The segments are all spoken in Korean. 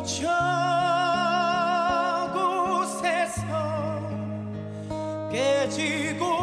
곳저곳에서 깨지고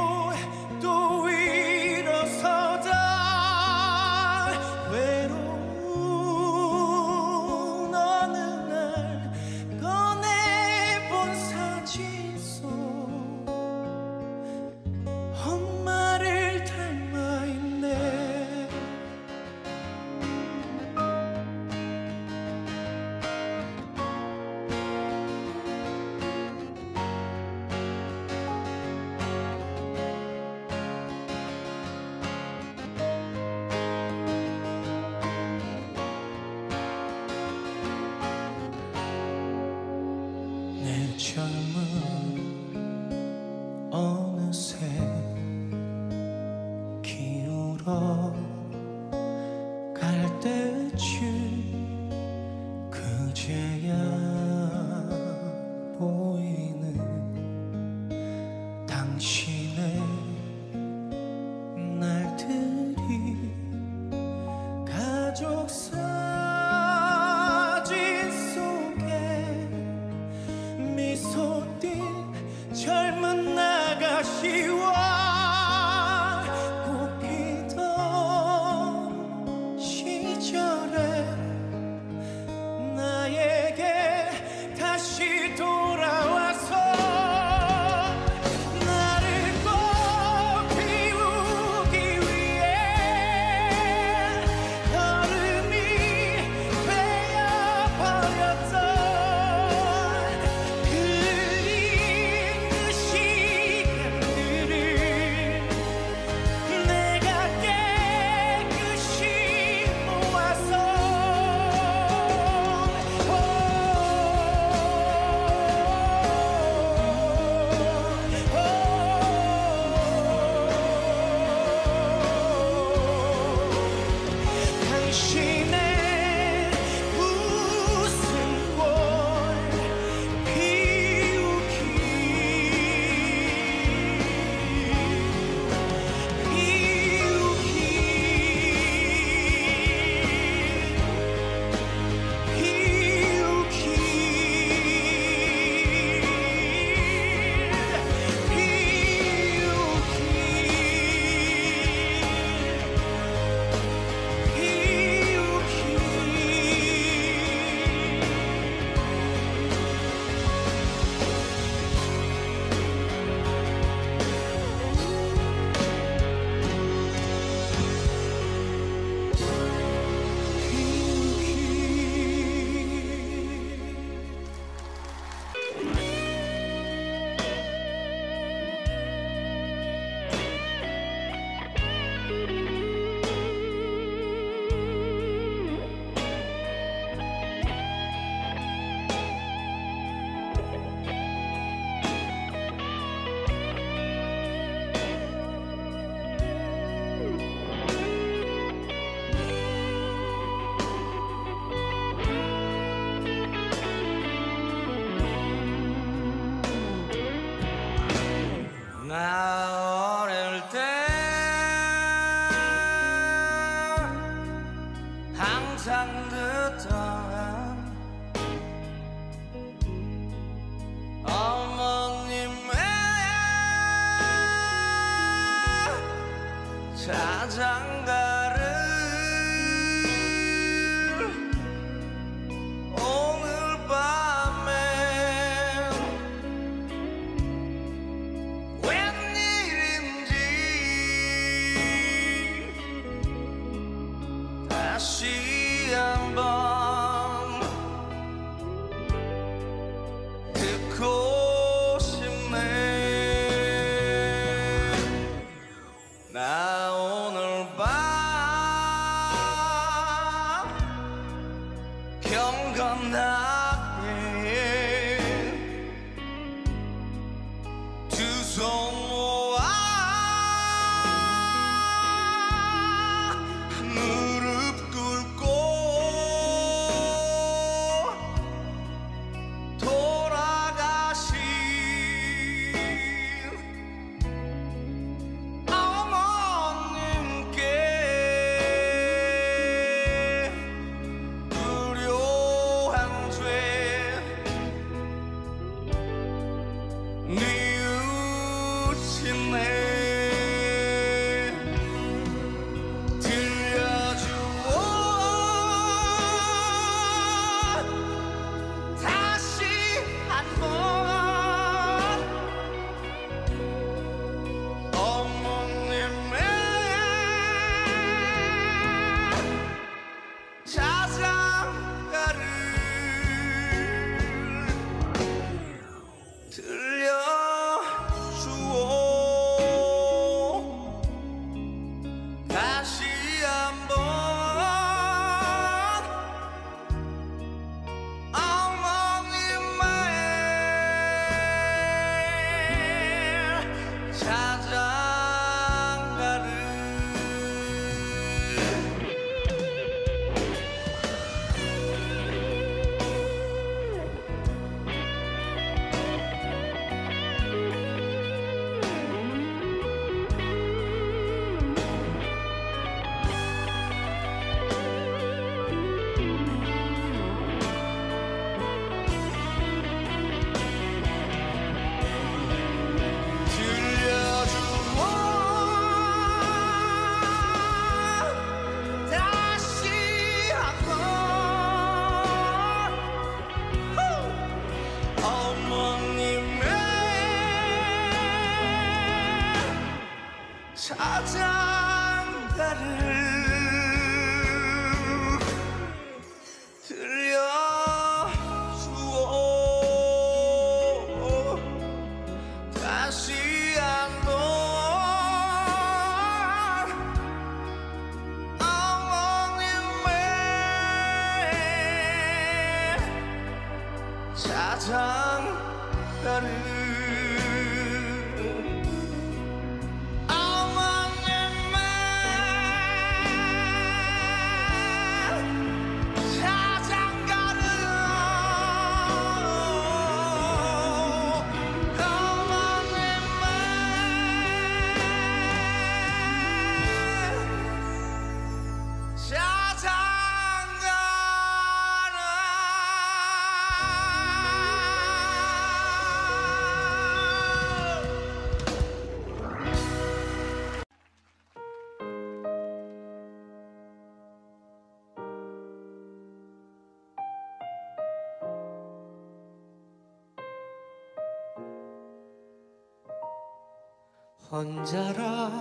혼자라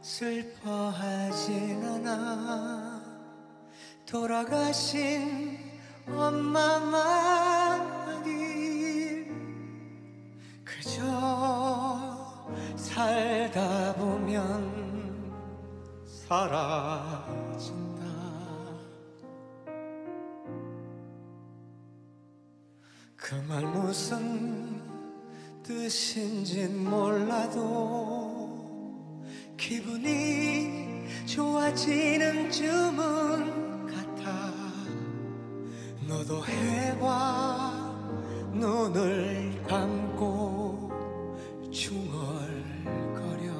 슬퍼하진 않아. 돌아가신 엄마만이 그저 살다 보면 사라진다. 그 말 무슨 뜻인진 몰라도 기분이 좋아지는 쯤은 같아. 너도 해봐. 눈을 감고 중얼거려.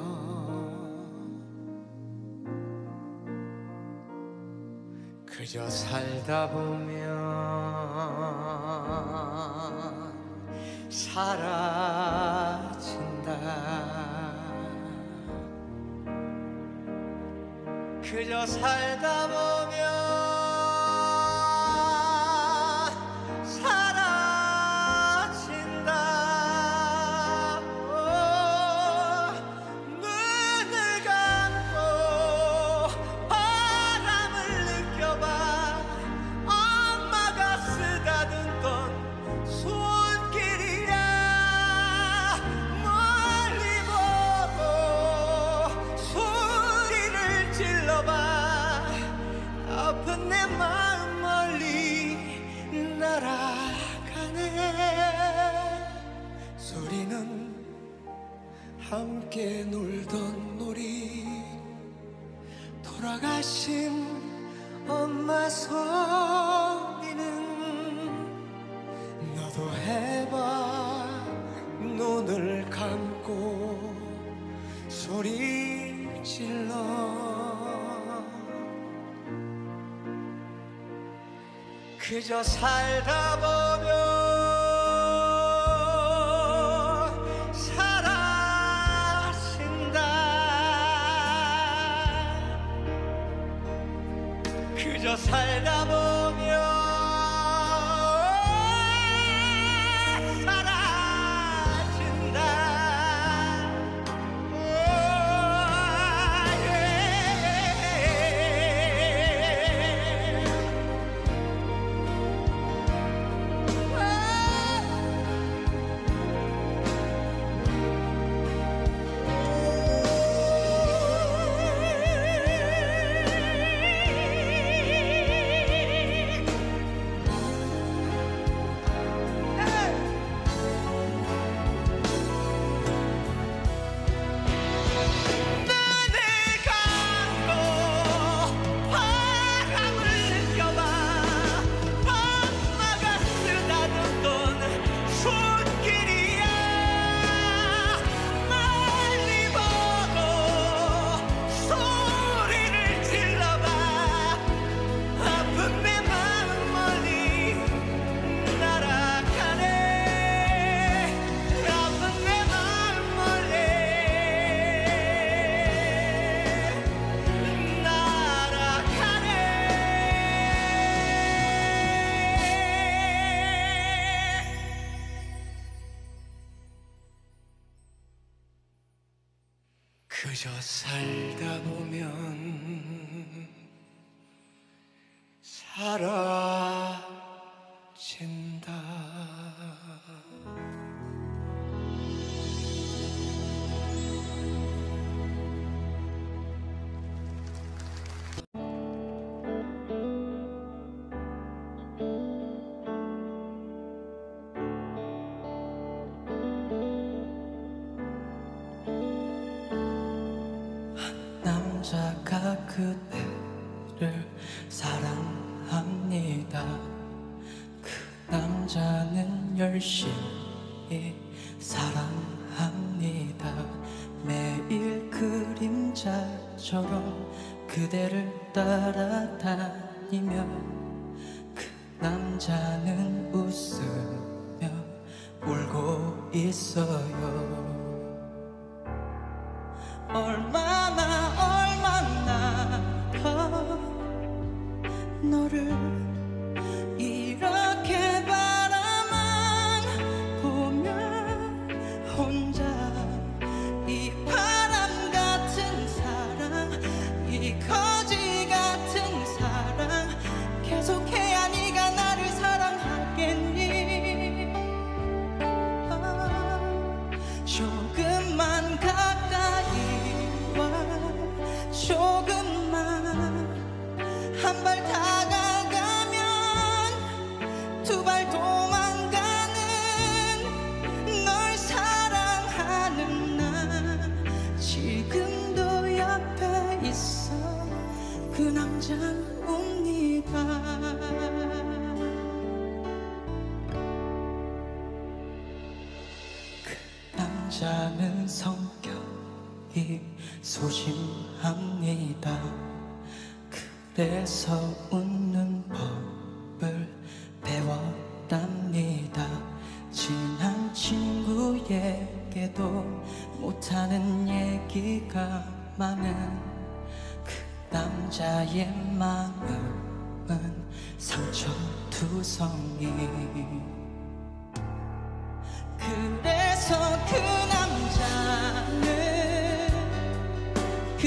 그저 살다 보면 사라 살다 보 그저 살다 봐 그저 살다 보면 열심히 사랑합니다. 매일 그림자처럼 그대를 따라다니며 그 남자는 웃으며 울고 있어요.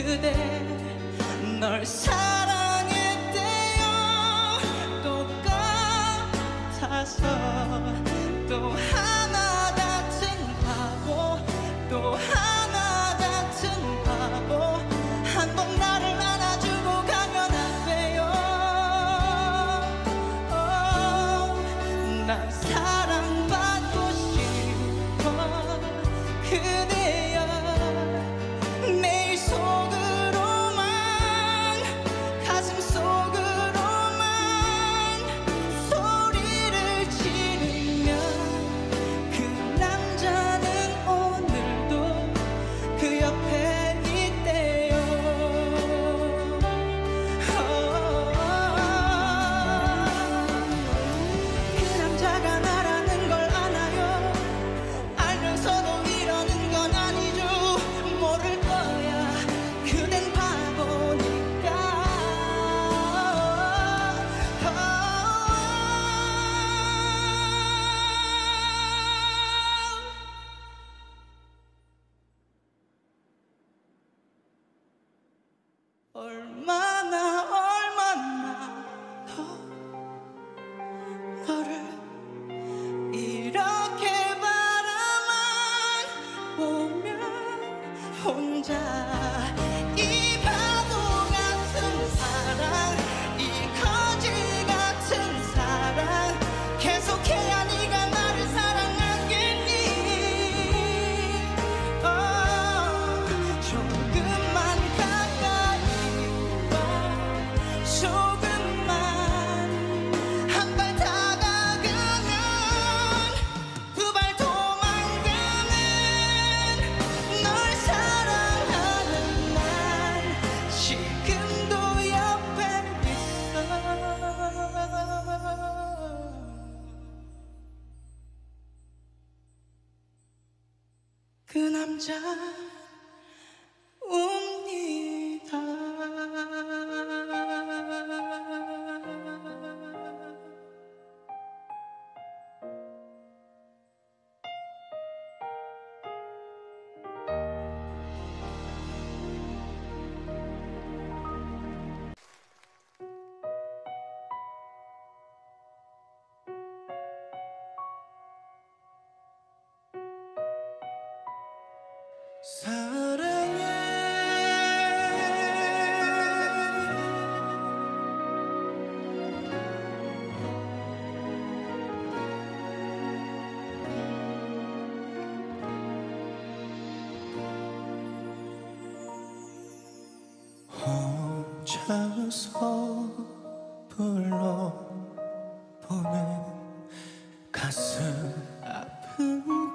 그대 널 사랑해. 혼자 남자. 웃어 불러보는 가슴 아픈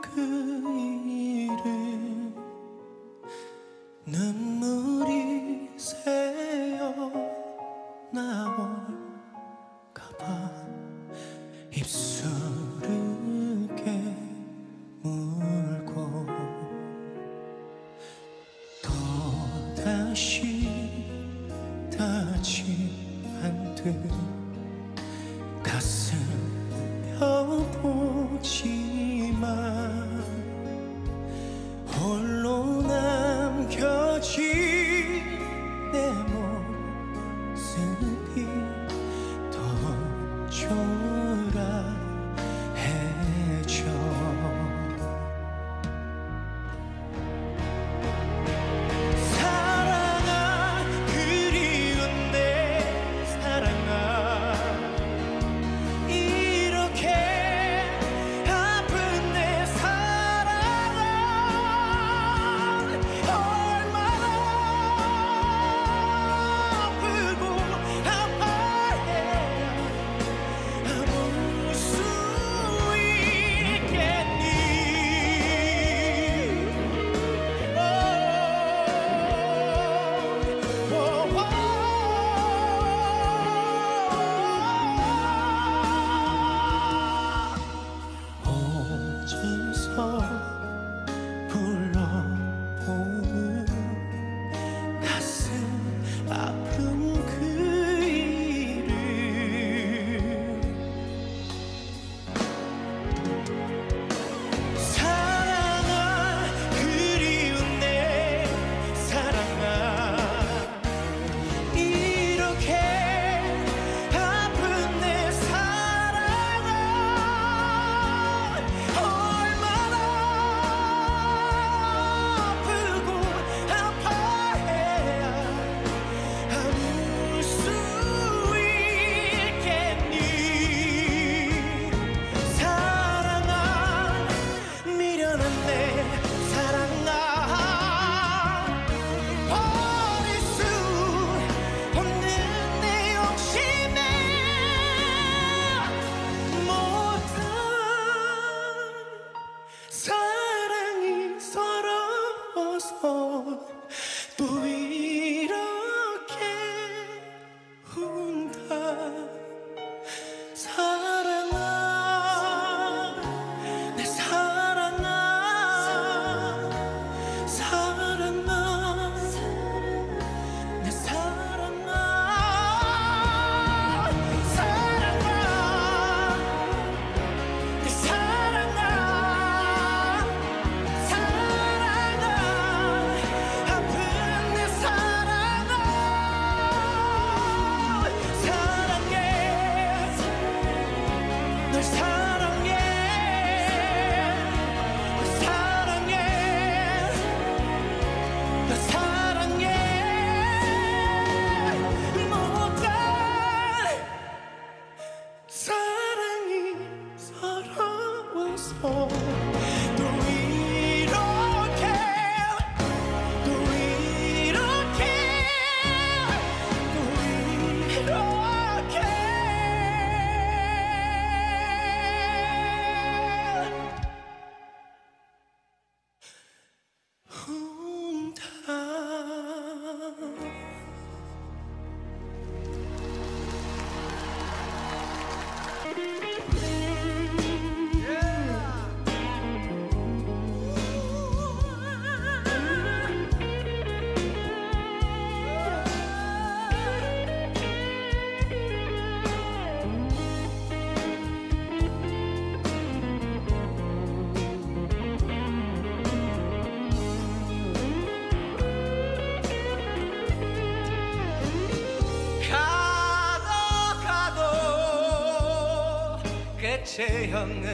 체형은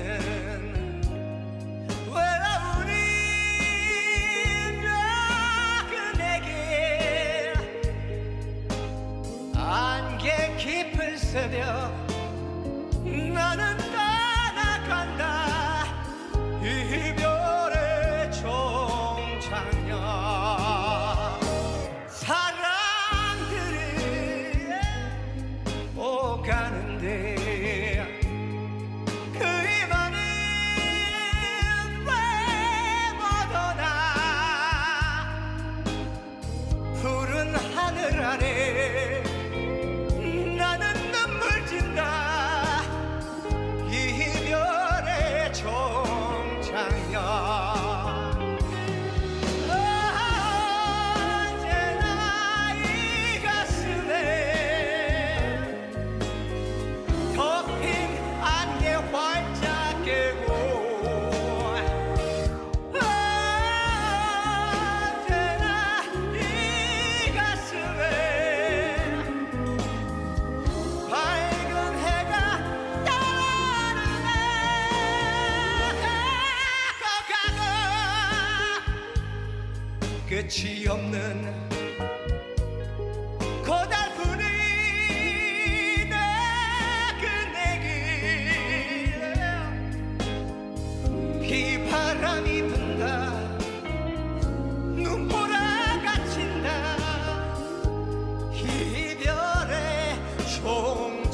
외로운 그에게 안개 깊을 새벽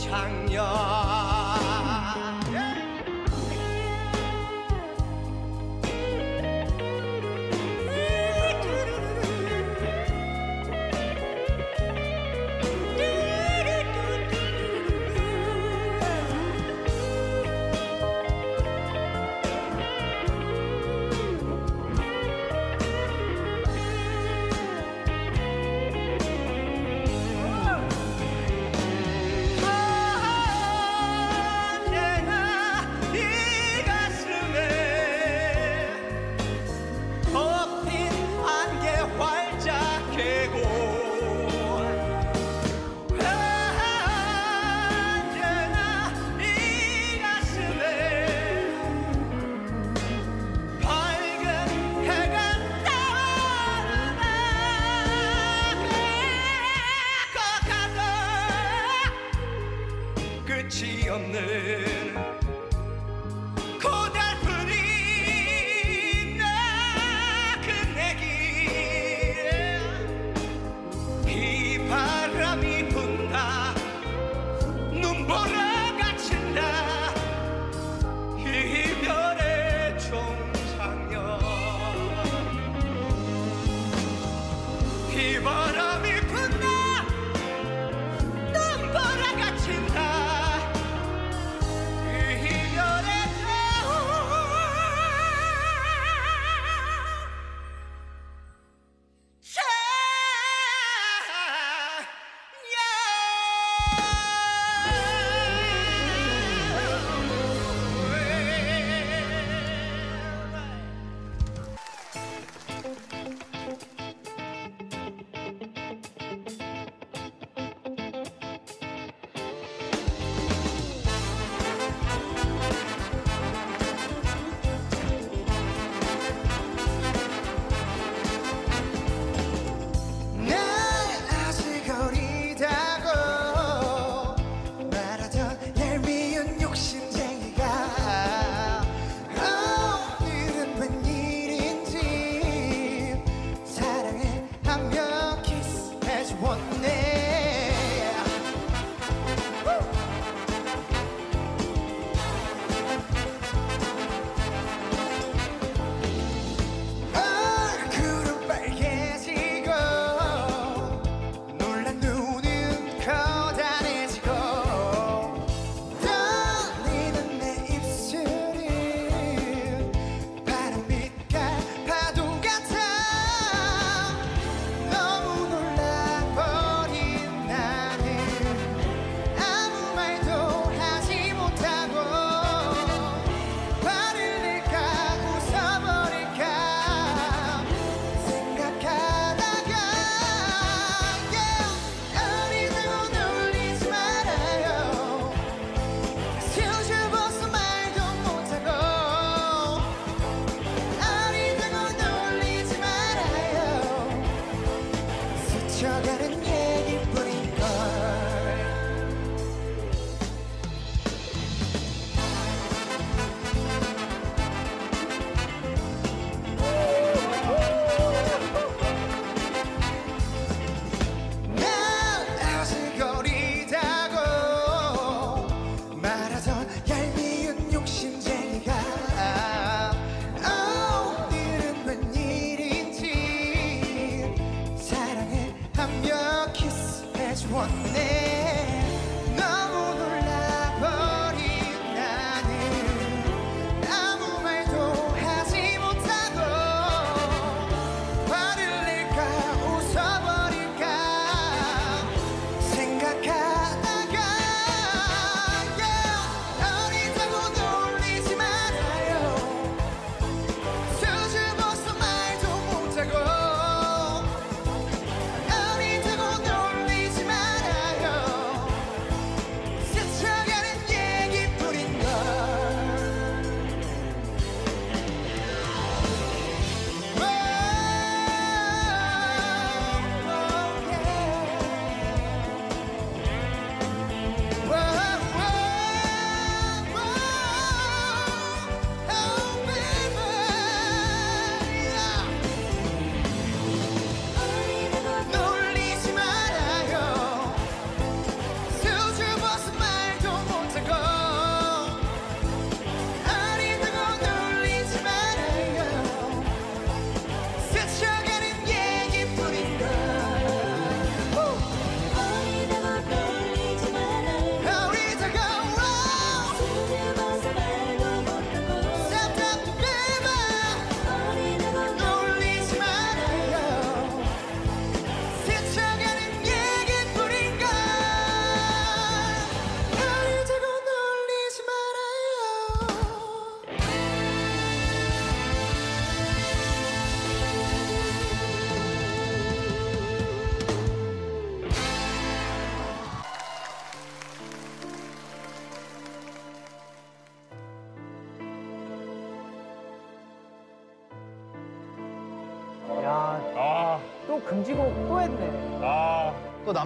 长哟。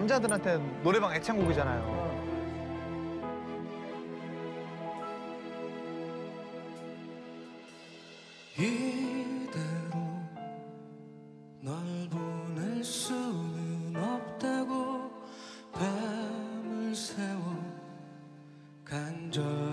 남자들한테 노래방 애창곡이잖아요. 이대로 널 보낼 수는 없다고 밤을 새워 간절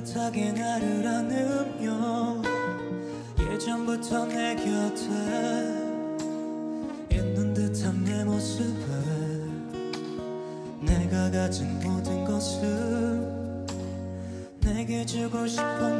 따뜻하게 나를 안으며 예전부터 내 곁에 있는 듯한 내 모습에 내가 가진 모든 것을 내게 주고 싶은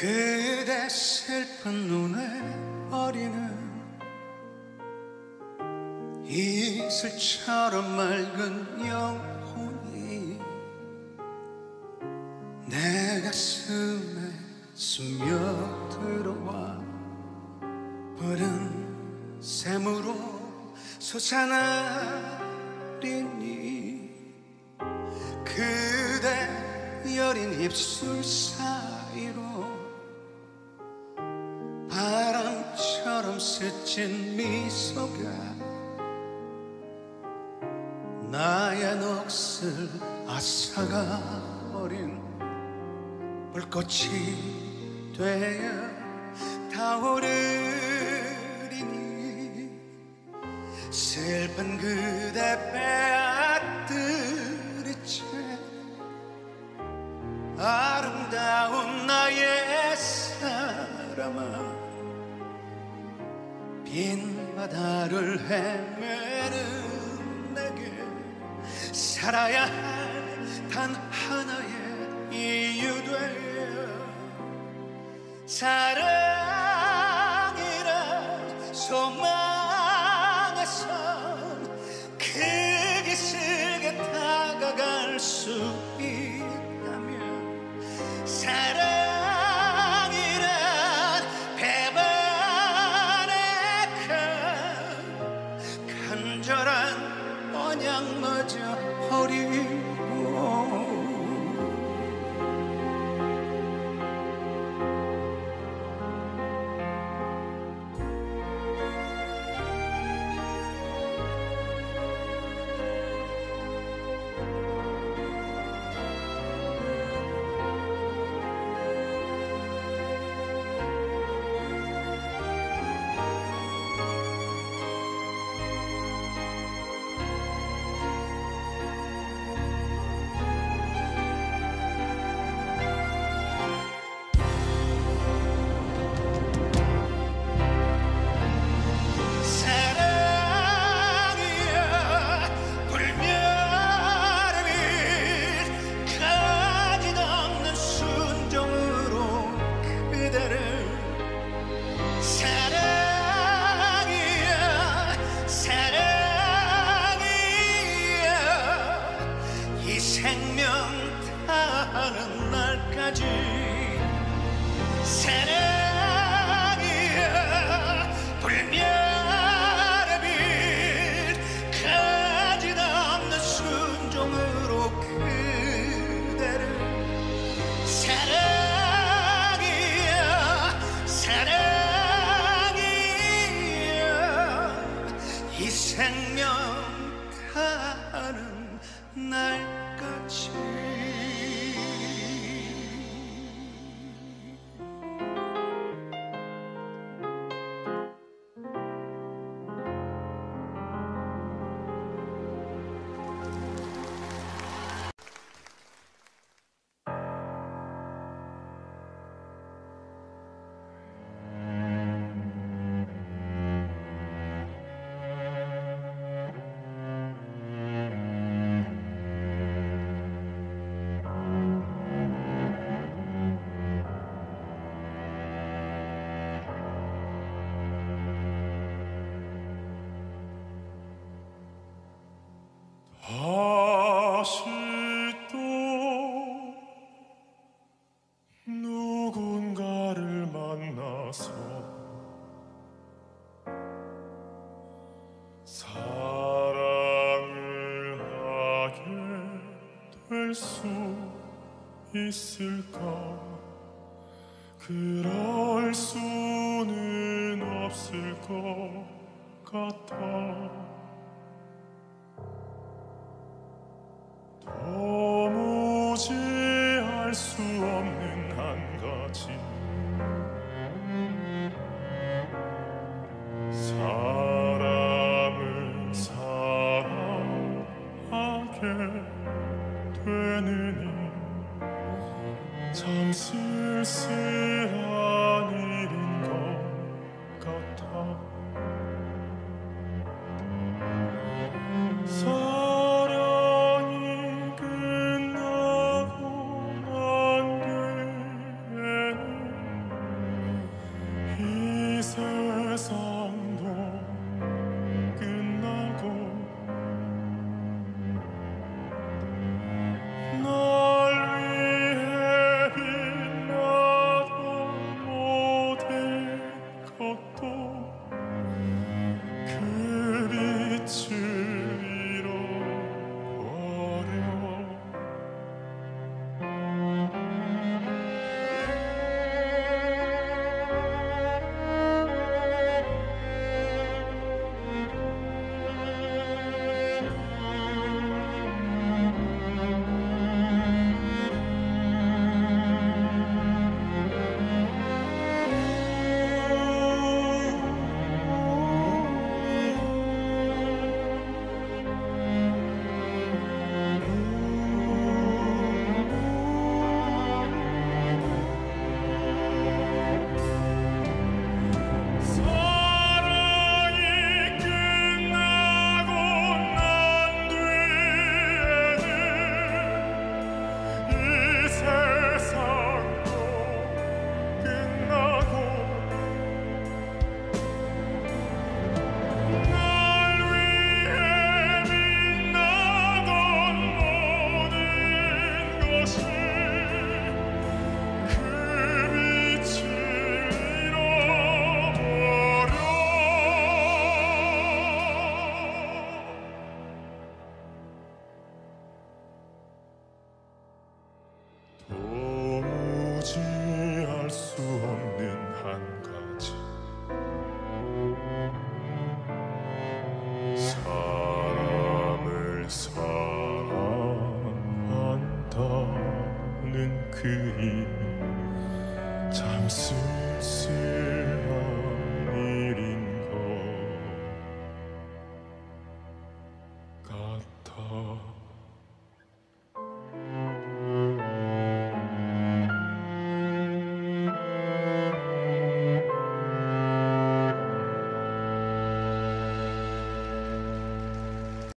그대 슬픈 눈에 어리는 이슬처럼 맑은 영혼이 내 가슴에 스며들어와 푸른 샘으로 솟아나 비친 미소가 나의 넋을 아사가 버린 불꽃이 되어 타오르 헤매는 내게 살아야 할 단 하나의 이유 되어 살아 있을까? 그럴 수는 없을 것 같아.